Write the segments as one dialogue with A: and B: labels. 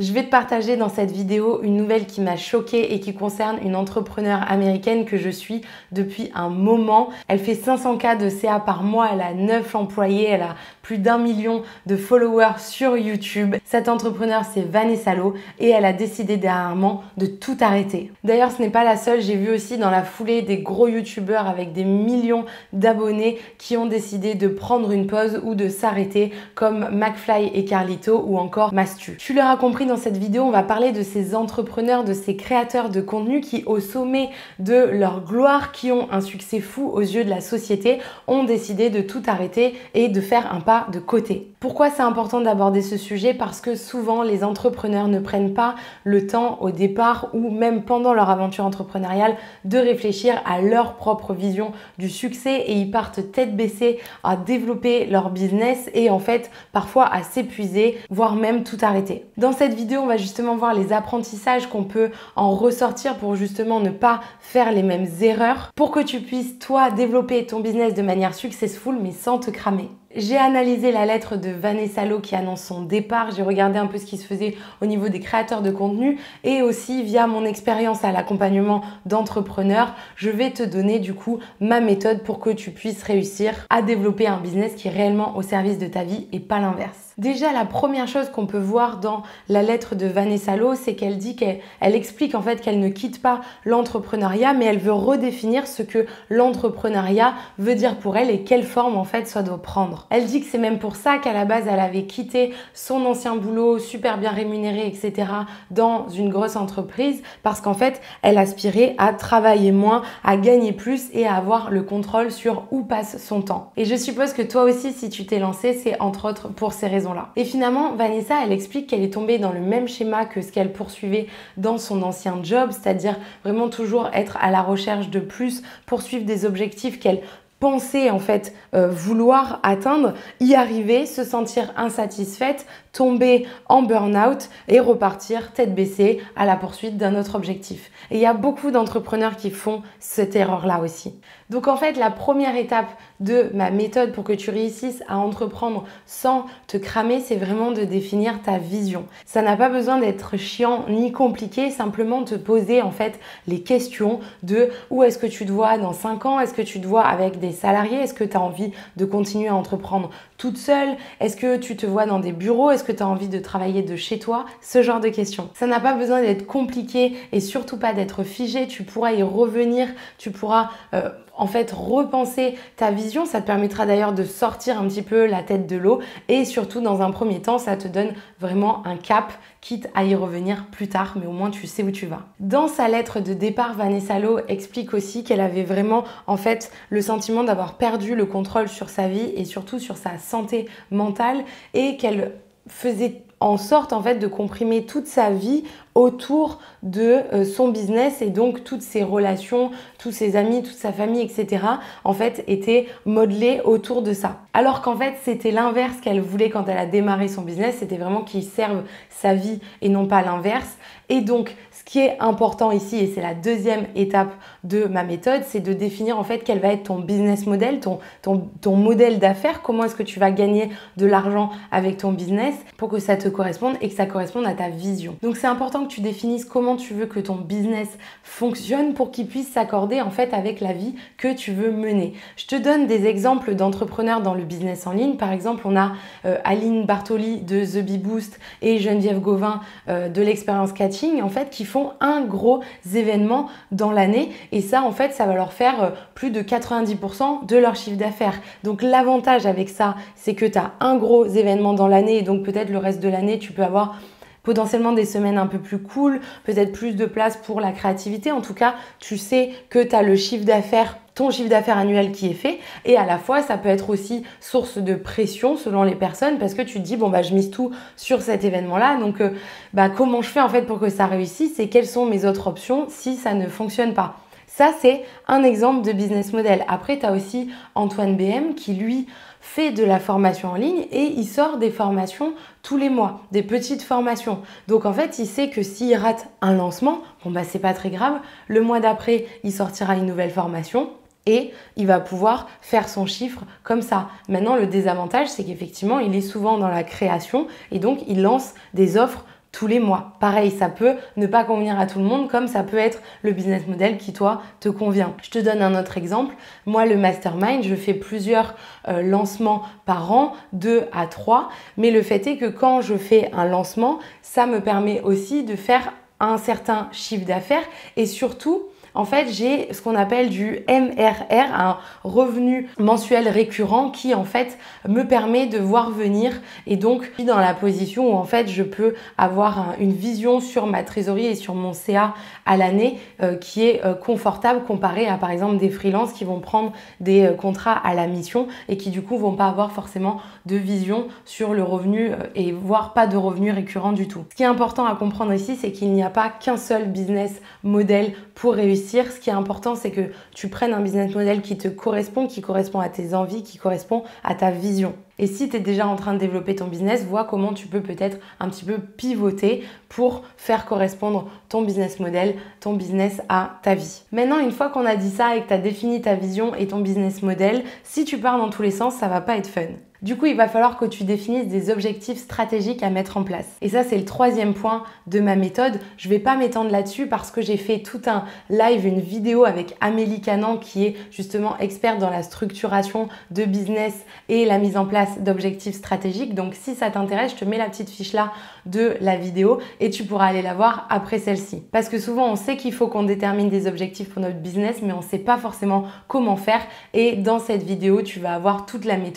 A: Je vais te partager dans cette vidéo une nouvelle qui m'a choquée et qui concerne une entrepreneur américaine que je suis depuis un moment. Elle fait 500K de CA par mois, elle a 9 employés, elle a plus d'un million de followers sur YouTube. Cette entrepreneur, c'est Vanessa Lo et elle a décidé dernièrement de tout arrêter. D'ailleurs, ce n'est pas la seule, j'ai vu aussi dans la foulée des gros YouTubeurs avec des millions d'abonnés qui ont décidé de prendre une pause ou de s'arrêter comme McFly et Carlito ou encore Mastu. Tu l'auras compris dans cette vidéo, on va parler de ces entrepreneurs, de ces créateurs de contenu qui, au sommet de leur gloire, qui ont un succès fou aux yeux de la société, ont décidé de tout arrêter et de faire un pas de côté. Pourquoi c'est important d'aborder ce sujet? Parce que souvent les entrepreneurs ne prennent pas le temps au départ ou même pendant leur aventure entrepreneuriale de réfléchir à leur propre vision du succès et ils partent tête baissée à développer leur business et en fait parfois à s'épuiser, voire même tout arrêter. Dans cette vidéo, on va justement voir les apprentissages qu'on peut en ressortir pour justement ne pas faire les mêmes erreurs pour que tu puisses toi développer ton business de manière successful mais sans te cramer. J'ai analysé la lettre de Vanessa Lo qui annonce son départ. J'ai regardé un peu ce qui se faisait au niveau des créateurs de contenu et aussi via mon expérience à l'accompagnement d'entrepreneurs, je vais te donner du coup ma méthode pour que tu puisses réussir à développer un business qui est réellement au service de ta vie et pas l'inverse. Déjà, la première chose qu'on peut voir dans la lettre de Vanessa Lo, c'est qu'elle dit qu'elle explique en fait qu'elle ne quitte pas l'entrepreneuriat, mais elle veut redéfinir ce que l'entrepreneuriat veut dire pour elle et quelle forme en fait ça doit prendre. Elle dit que c'est même pour ça qu'à la base, elle avait quitté son ancien boulot super bien rémunéré, etc., dans une grosse entreprise, parce qu'en fait, elle aspirait à travailler moins, à gagner plus et à avoir le contrôle sur où passe son temps. Et je suppose que toi aussi, si tu t'es lancé, c'est entre autres pour ces raisons-là. Et finalement, Vanessa, elle explique qu'elle est tombée dans le même schéma que ce qu'elle poursuivait dans son ancien job, c'est-à-dire vraiment toujours être à la recherche de plus, poursuivre des objectifs qu'elle penser en fait euh, vouloir atteindre, y arriver, se sentir insatisfaite, tomber en burn-out et repartir tête baissée à la poursuite d'un autre objectif. Et il y a beaucoup d'entrepreneurs qui font cette erreur-là aussi. Donc en fait, la première étape de ma méthode pour que tu réussisses à entreprendre sans te cramer, c'est vraiment de définir ta vision. Ça n'a pas besoin d'être chiant ni compliqué, simplement te poser en fait les questions de où est-ce que tu te vois dans 5 ans, est-ce que tu te vois avec des salariés, est-ce que tu as envie de continuer à entreprendre toute seule, est-ce que tu te vois dans des bureaux, est-ce que tu as envie de travailler de chez toi, ce genre de questions. Ça n'a pas besoin d'être compliqué et surtout pas d'être figé, tu pourras y revenir, tu pourras euh, en fait repenser ta vision, ça te permettra d'ailleurs de sortir un petit peu la tête de l'eau et surtout dans un premier temps, ça te donne vraiment un cap quitte à y revenir plus tard, mais au moins tu sais où tu vas. Dans sa lettre de départ, Vanessa Lo explique aussi qu'elle avait vraiment en fait le sentiment d'avoir perdu le contrôle sur sa vie et surtout sur sa santé mentale et qu'elle faisait en sorte en fait de comprimer toute sa vie autour de euh, son business et donc toutes ses relations, tous ses amis, toute sa famille, etc. en fait étaient modelées autour de ça. Alors qu'en fait c'était l'inverse qu'elle voulait quand elle a démarré son business, c'était vraiment qu'il serve sa vie et non pas l'inverse. Et donc ce qui est important ici, et c'est la deuxième étape de ma méthode, c'est de définir en fait quel va être ton business model, ton, ton, ton modèle d'affaires, comment est-ce que tu vas gagner de l'argent avec ton business pour que ça te corresponde et que ça corresponde à ta vision. Donc c'est important que tu définisses comment tu veux que ton business fonctionne pour qu'il puisse s'accorder en fait avec la vie que tu veux mener. Je te donne des exemples d'entrepreneurs dans le business en ligne. Par exemple, on a euh, Aline Bartoli de The Bee Boost et Geneviève Gauvin euh, de l'expérience catching en fait qui font un gros événement dans l'année et ça en fait ça va leur faire euh, plus de 90% de leur chiffre d'affaires. Donc l'avantage avec ça, c'est que tu as un gros événement dans l'année et donc peut-être le reste de l'année tu peux avoir potentiellement des semaines un peu plus cool, peut-être plus de place pour la créativité. En tout cas, tu sais que tu as le chiffre d'affaires ton chiffre d'affaires annuel qui est fait. Et à la fois ça peut être aussi source de pression selon les personnes parce que tu te dis bon bah je mise tout sur cet événement là donc euh, bah comment je fais en fait pour que ça réussisse et quelles sont mes autres options si ça ne fonctionne pas? Ça, c'est un exemple de business model. Après, tu as aussi Antoine BM qui, lui, fait de la formation en ligne et il sort des formations tous les mois, des petites formations. Donc en fait, il sait que s'il rate un lancement, bon bah c'est pas très grave, le mois d'après, il sortira une nouvelle formation et il va pouvoir faire son chiffre comme ça. Maintenant, le désavantage, c'est qu'effectivement, il est souvent dans la création et donc il lance des offres tous les mois. Pareil, ça peut ne pas convenir à tout le monde comme ça peut être le business model qui toi te convient. Je te donne un autre exemple. Moi, le mastermind, je fais plusieurs euh, lancements par an, deux à trois, mais le fait est que quand je fais un lancement, ça me permet aussi de faire un certain chiffre d'affaires et surtout en fait, j'ai ce qu'on appelle du MRR, un revenu mensuel récurrent qui en fait me permet de voir venir et donc dans la position où en fait je peux avoir une vision sur ma trésorerie et sur mon CA à l'année euh, qui est euh, confortable comparé à par exemple des freelances qui vont prendre des euh, contrats à la mission et qui du coup vont pas avoir forcément de vision sur le revenu et voire pas de revenu récurrent du tout. Ce qui est important à comprendre ici, c'est qu'il n'y a pas qu'un seul business model pour réussir ce qui est important, c'est que tu prennes un business model qui te correspond, qui correspond à tes envies, qui correspond à ta vision. Et si tu es déjà en train de développer ton business, vois comment tu peux peut-être un petit peu pivoter pour faire correspondre ton business model, ton business à ta vie. Maintenant, une fois qu'on a dit ça et que tu as défini ta vision et ton business model, si tu pars dans tous les sens, ça va pas être fun. Du coup, il va falloir que tu définisses des objectifs stratégiques à mettre en place. Et ça, c'est le troisième point de ma méthode. Je vais pas m'étendre là-dessus parce que j'ai fait tout un live, une vidéo avec Amélie Canan qui est justement experte dans la structuration de business et la mise en place d'objectifs stratégiques. Donc, si ça t'intéresse, je te mets la petite fiche là de la vidéo et tu pourras aller la voir après celle-ci. Parce que souvent, on sait qu'il faut qu'on détermine des objectifs pour notre business, mais on ne sait pas forcément comment faire. Et dans cette vidéo, tu vas avoir toute la méthode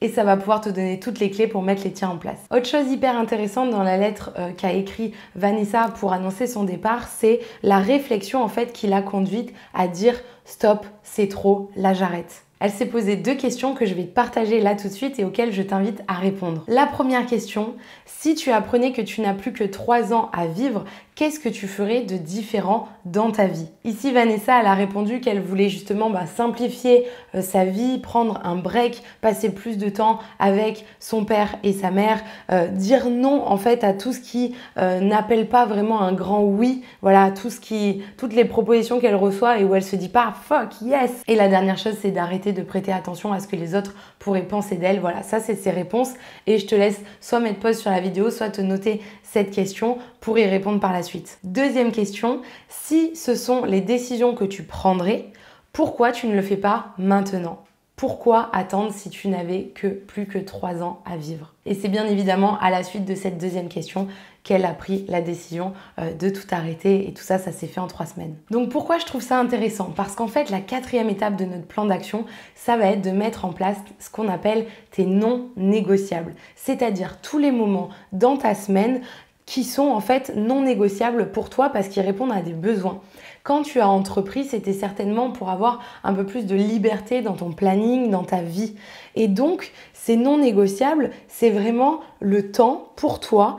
A: et ça va pouvoir te donner toutes les clés pour mettre les tiens en place. Autre chose hyper intéressante dans la lettre euh, qu'a écrit Vanessa pour annoncer son départ, c'est la réflexion en fait qui l'a conduite à dire stop, c'est trop, là j'arrête. Elle s'est posé deux questions que je vais te partager là tout de suite et auxquelles je t'invite à répondre. La première question, si tu apprenais que tu n'as plus que trois ans à vivre, qu'est-ce que tu ferais de différent dans ta vie Ici, Vanessa, elle a répondu qu'elle voulait justement bah, simplifier euh, sa vie, prendre un break, passer plus de temps avec son père et sa mère, euh, dire non en fait à tout ce qui euh, n'appelle pas vraiment un grand oui, voilà, tout ce qui, toutes les propositions qu'elle reçoit et où elle se dit pas fuck yes. Et la dernière chose, c'est d'arrêter de prêter attention à ce que les autres pourraient penser d'elle. Voilà, ça c'est ses réponses et je te laisse soit mettre pause sur la vidéo, soit te noter cette question pour y répondre par la suite. Deuxième question, si ce sont les décisions que tu prendrais, pourquoi tu ne le fais pas maintenant? Pourquoi attendre si tu n'avais que plus que trois ans à vivre? Et c'est bien évidemment à la suite de cette deuxième question qu'elle a pris la décision euh, de tout arrêter et tout ça, ça s'est fait en trois semaines. Donc pourquoi je trouve ça intéressant? Parce qu'en fait, la quatrième étape de notre plan d'action, ça va être de mettre en place ce qu'on appelle tes non négociables, c'est-à-dire tous les moments dans ta semaine qui sont en fait non négociables pour toi parce qu'ils répondent à des besoins. Quand tu as entrepris, c'était certainement pour avoir un peu plus de liberté dans ton planning, dans ta vie. Et donc, c'est non négociable, c'est vraiment le temps pour toi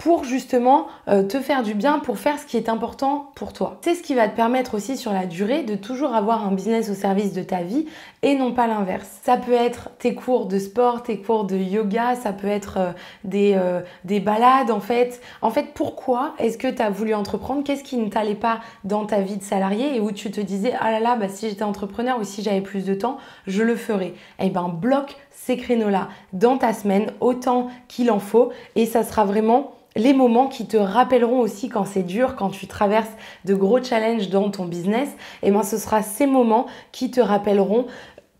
A: pour justement euh, te faire du bien, pour faire ce qui est important pour toi. C'est ce qui va te permettre aussi sur la durée de toujours avoir un business au service de ta vie et non pas l'inverse. Ça peut être tes cours de sport, tes cours de yoga, ça peut être euh, des, euh, des balades en fait. En fait, pourquoi est-ce que tu as voulu entreprendre? Qu'est-ce qui ne t'allait pas dans ta vie de salarié et où tu te disais ah là là, bah, si j'étais entrepreneur ou si j'avais plus de temps, je le ferais? Eh ben bloque ces créneaux-là dans ta semaine autant qu'il en faut et ça sera vraiment les moments qui te rappelleront aussi quand c'est dur, quand tu traverses de gros challenges dans ton business, et eh ben ce sera ces moments qui te rappelleront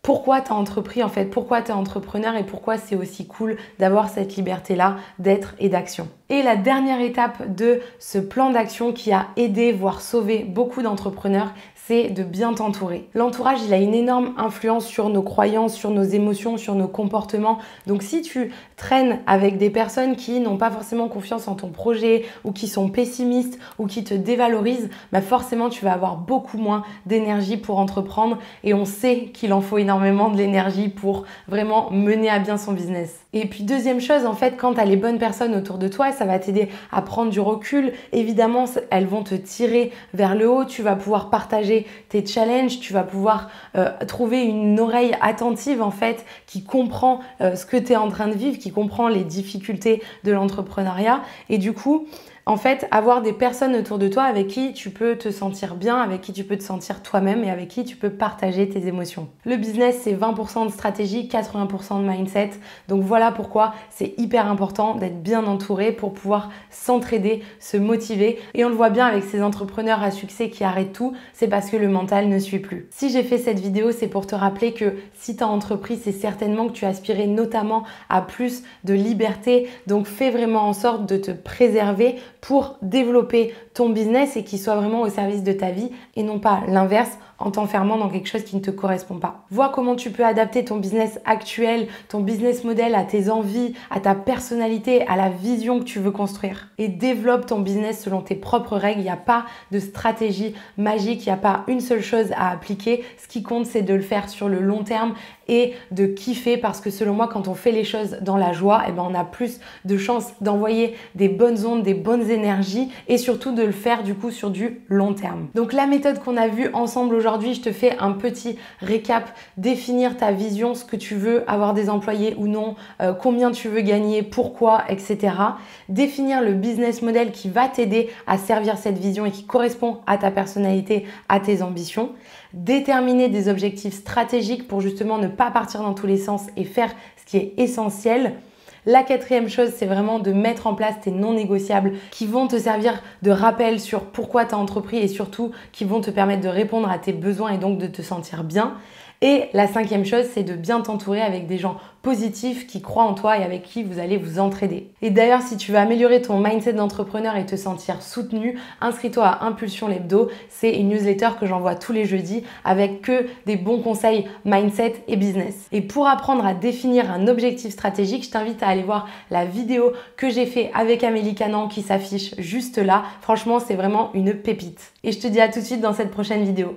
A: pourquoi tu as entrepris en fait, pourquoi tu es entrepreneur et pourquoi c'est aussi cool d'avoir cette liberté-là d'être et d'action. Et la dernière étape de ce plan d'action qui a aidé, voire sauvé beaucoup d'entrepreneurs, de bien t'entourer. L'entourage, il a une énorme influence sur nos croyances, sur nos émotions, sur nos comportements. Donc si tu traînes avec des personnes qui n'ont pas forcément confiance en ton projet ou qui sont pessimistes ou qui te dévalorisent, bah forcément tu vas avoir beaucoup moins d'énergie pour entreprendre et on sait qu'il en faut énormément de l'énergie pour vraiment mener à bien son business. Et puis deuxième chose, en fait, quand tu as les bonnes personnes autour de toi, ça va t'aider à prendre du recul. Évidemment, elles vont te tirer vers le haut, tu vas pouvoir partager tes challenges, tu vas pouvoir euh, trouver une oreille attentive en fait qui comprend euh, ce que tu es en train de vivre, qui comprend les difficultés de l'entrepreneuriat. Et du coup, En fait, avoir des personnes autour de toi avec qui tu peux te sentir bien, avec qui tu peux te sentir toi-même et avec qui tu peux partager tes émotions. Le business, c'est 20% de stratégie, 80% de mindset. Donc voilà pourquoi c'est hyper important d'être bien entouré pour pouvoir s'entraider, se motiver. Et on le voit bien avec ces entrepreneurs à succès qui arrêtent tout, c'est parce que le mental ne suit plus. Si j'ai fait cette vidéo, c'est pour te rappeler que si tu as entrepris, c'est certainement que tu aspirais notamment à plus de liberté. Donc fais vraiment en sorte de te préserver pour développer ton business et qu'il soit vraiment au service de ta vie et non pas l'inverse en t'enfermant dans quelque chose qui ne te correspond pas. Vois comment tu peux adapter ton business actuel, ton business model à tes envies, à ta personnalité, à la vision que tu veux construire. Et développe ton business selon tes propres règles. Il n'y a pas de stratégie magique, il n'y a pas une seule chose à appliquer. Ce qui compte, c'est de le faire sur le long terme et de kiffer parce que selon moi, quand on fait les choses dans la joie, eh ben, on a plus de chances d'envoyer des bonnes ondes, des bonnes énergies et surtout de le faire du coup sur du long terme. Donc la méthode qu'on a vue ensemble aujourd'hui, je te fais un petit récap, définir ta vision, ce que tu veux, avoir des employés ou non, euh, combien tu veux gagner, pourquoi, etc. Définir le business model qui va t'aider à servir cette vision et qui correspond à ta personnalité, à tes ambitions déterminer des objectifs stratégiques pour justement ne pas partir dans tous les sens et faire ce qui est essentiel. La quatrième chose, c'est vraiment de mettre en place tes non négociables qui vont te servir de rappel sur pourquoi tu as entrepris et surtout qui vont te permettre de répondre à tes besoins et donc de te sentir bien. Et la cinquième chose, c'est de bien t'entourer avec des gens positifs qui croient en toi et avec qui vous allez vous entraider. Et d'ailleurs, si tu veux améliorer ton mindset d'entrepreneur et te sentir soutenu, inscris-toi à Impulsion l'hebdo. C'est une newsletter que j'envoie tous les jeudis avec que des bons conseils mindset et business. Et pour apprendre à définir un objectif stratégique, je t'invite à aller voir la vidéo que j'ai fait avec Amélie Canan qui s'affiche juste là. Franchement, c'est vraiment une pépite. Et je te dis à tout de suite dans cette prochaine vidéo.